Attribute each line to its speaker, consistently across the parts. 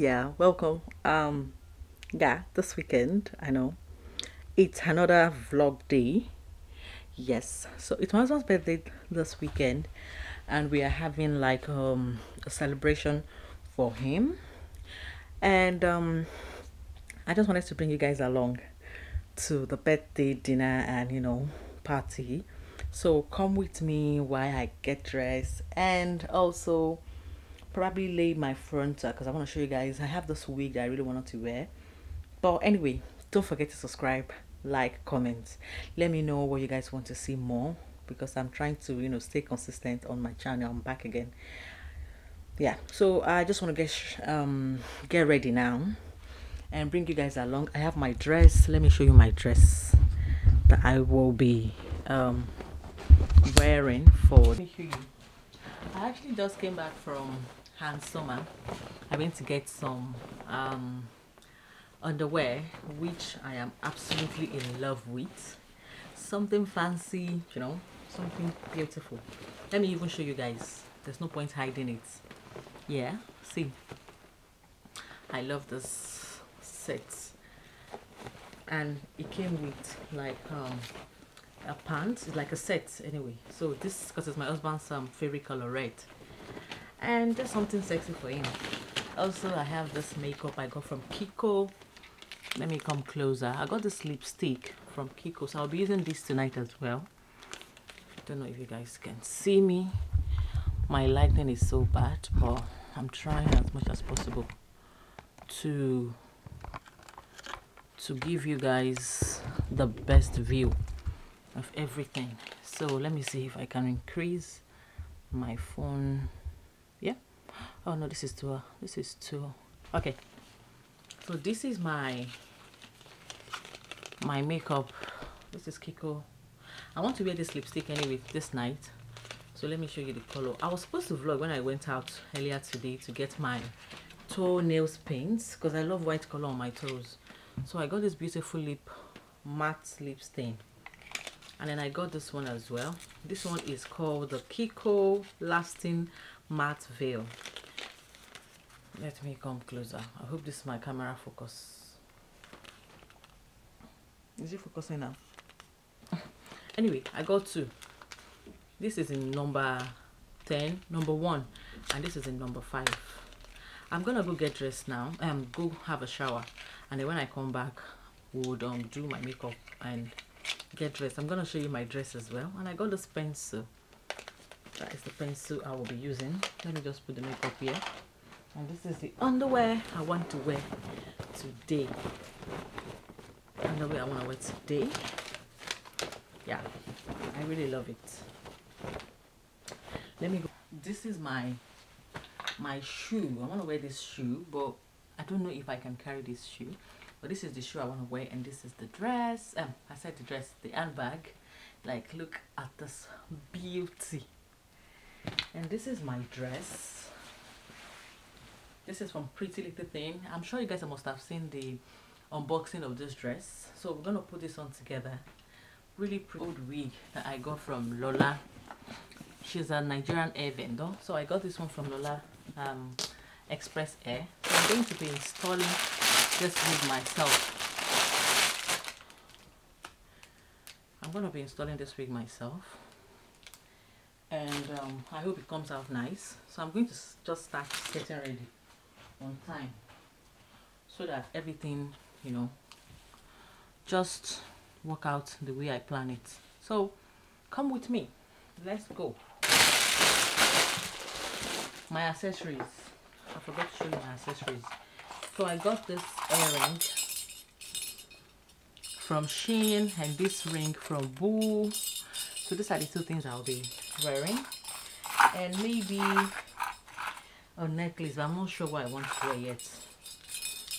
Speaker 1: yeah welcome. Um yeah this weekend i know. It's another vlog day. Yes so it's my birthday this weekend and we are having like um a celebration for him. And um i just wanted to bring you guys along to the birthday dinner and you know party. So come with me while i get dressed and also probably lay my front because i want to show you guys i have this wig that i really wanted to wear. But anyway don't forget to subscribe like comment. Let me know what you guys want to see more because i'm trying to you know stay consistent on my channel. I'm back again. Yeah so i just want to get um get ready now and bring you guys along. I have my dress. Let me show you my dress that i will be um wearing for. I actually just came back from Ann Summers. I went to get some um, underwear, which I am absolutely in love with. Something fancy, you know, something beautiful. Let me even show you guys. There's no point hiding it. Yeah, see. I love this set. And it came with like um, a pants. It's like a set anyway. So this, because it's my husband's um, favorite color, red and just something sexy for him. Also i have this makeup i got from kiko. Let me come closer. I got this lipstick from kiko so i'll be using this tonight as well. I don't know if you guys can see me. My lighting is so bad but i'm trying as much as possible to to give you guys the best view of everything. So let me see if i can increase my phone oh no this is too this is too okay. So this is my my makeup. This is Kiko. I want to wear this lipstick anyway this night. So let me show you the color. I was supposed to vlog when I went out earlier today to get my toenails paints because I love white color on my toes. So I got this beautiful lip matte lip stain. And then I got this one as well. This one is called the Kiko lasting matte veil let me come closer. I hope this is my camera focus. Is it focusing now? Anyway i got two. This is in number 10 number one and this is in number five. I'm gonna go get dressed now um go have a shower and then when i come back would um do my makeup and get dressed. I'm gonna show you my dress as well and i got this pencil. That is the pencil I will be using. Let me just put the makeup here and this is the underwear I want to wear today. Underwear I want to wear today. Yeah I really love it. Let me go. This is my my shoe. I want to wear this shoe but I don't know if I can carry this shoe. But this is the shoe I want to wear and this is the dress. Um I said the dress the handbag. Like look at this beauty. And this is my dress this is from pretty little thing. I'm sure you guys must have seen the unboxing of this dress. So we're gonna put this on together. Really pretty old wig that i got from lola. She's a nigerian air vendor. So i got this one from lola um, express air. So i'm going to be installing this wig myself. I'm going to be installing this wig myself. And um, I hope it comes out nice. So I'm going to just start getting ready on time. So that everything you know just work out the way I plan it. So come with me. Let's go. My accessories. I forgot to show you my accessories. So I got this earring from Shein and this ring from Boo. So these are the two things I'll be wearing. And maybe a necklace but I'm not sure what I want to wear yet.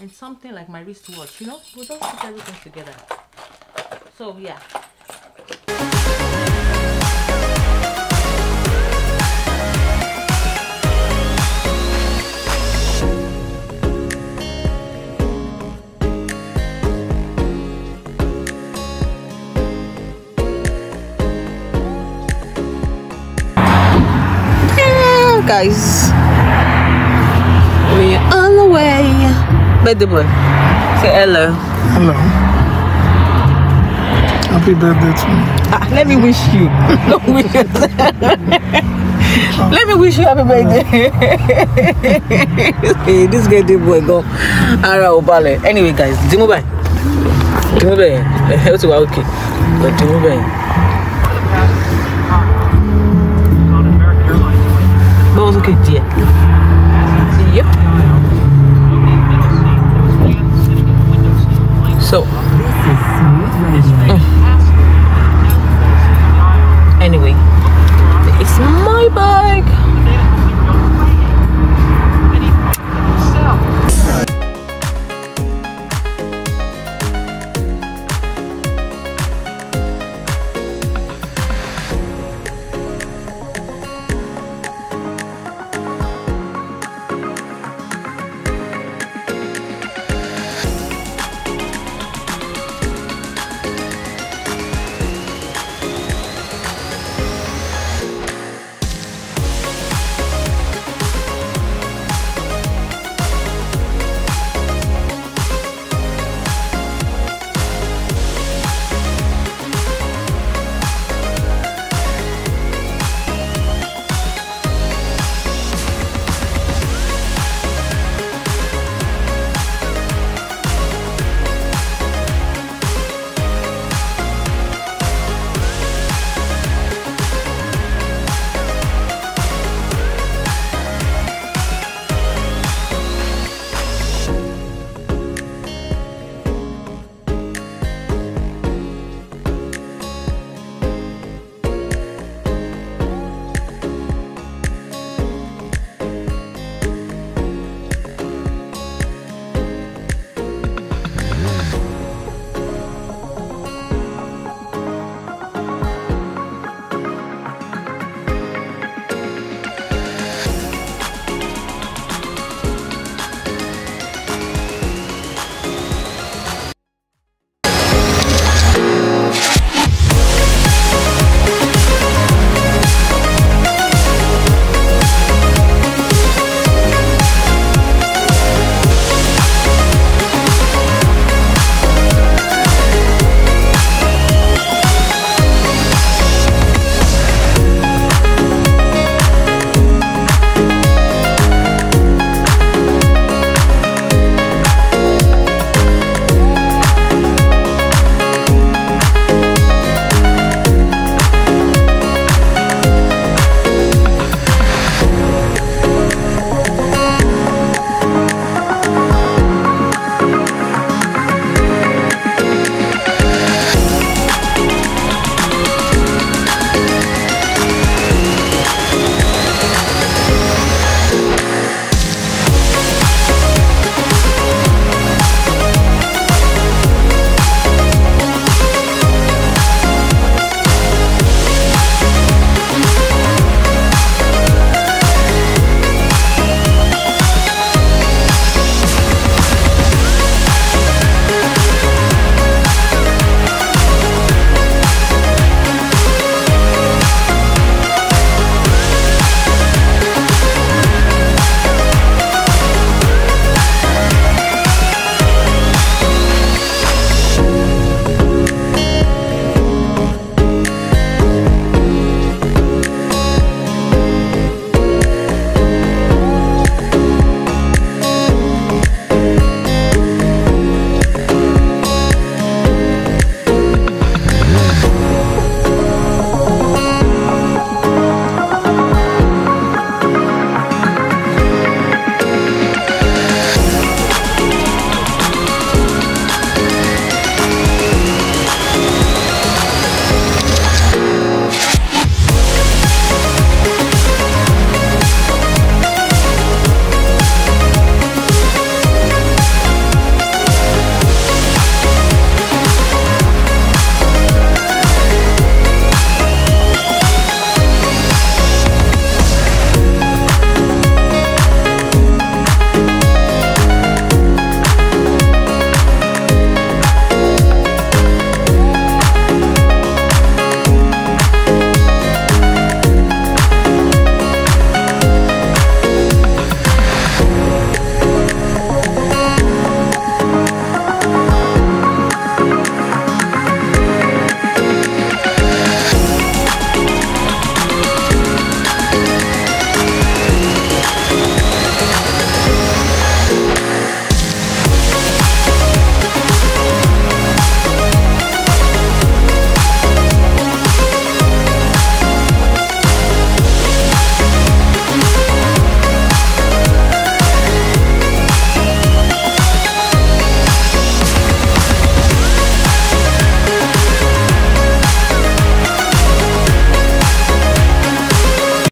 Speaker 1: And something like my wristwatch you know? We'll just put everything together. So yeah.
Speaker 2: Guys
Speaker 1: birthday boy. Say hello.
Speaker 2: Hello. Happy birthday to me.
Speaker 1: Ah, let me wish you. Don't wish Let me wish you happy birthday. hey, this birthday boy go. Ara obale. Anyway, guys, Dimo bye. Dimo. Eh, ó ti wà okay. But Dimo was okay,